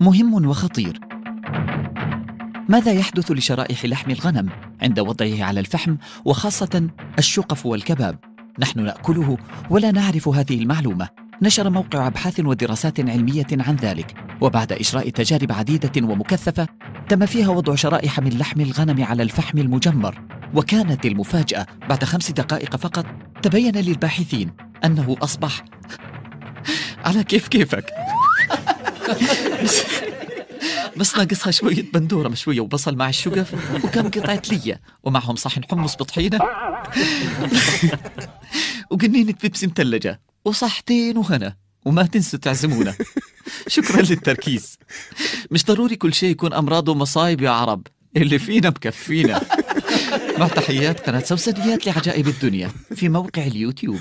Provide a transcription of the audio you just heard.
مهم وخطير. ماذا يحدث لشرائح لحم الغنم عند وضعه على الفحم وخاصة الشقف والكباب؟ نحن نأكله ولا نعرف هذه المعلومة. نشر موقع أبحاث ودراسات علمية عن ذلك. وبعد إجراء تجارب عديدة ومكثفة تم فيها وضع شرائح من لحم الغنم على الفحم المجمر. وكانت المفاجأة بعد خمس دقائق فقط. تبين للباحثين أنه أصبح على كيف كيفك. بس, ناقصها شوية بندورة مشوية وبصل مع الشقف وكم قطعة لية ومعهم صحن حمص بطحينة. وقنينة بيبسي مثلجة وصحتين وهنا. وما تنسوا تعزمونا. شكرا للتركيز. مش ضروري كل شيء يكون أمراض ومصايب يا عرب. اللي فينا مكفينا. مع تحيات قناة سوسديات لعجائب الدنيا. في موقع اليوتيوب.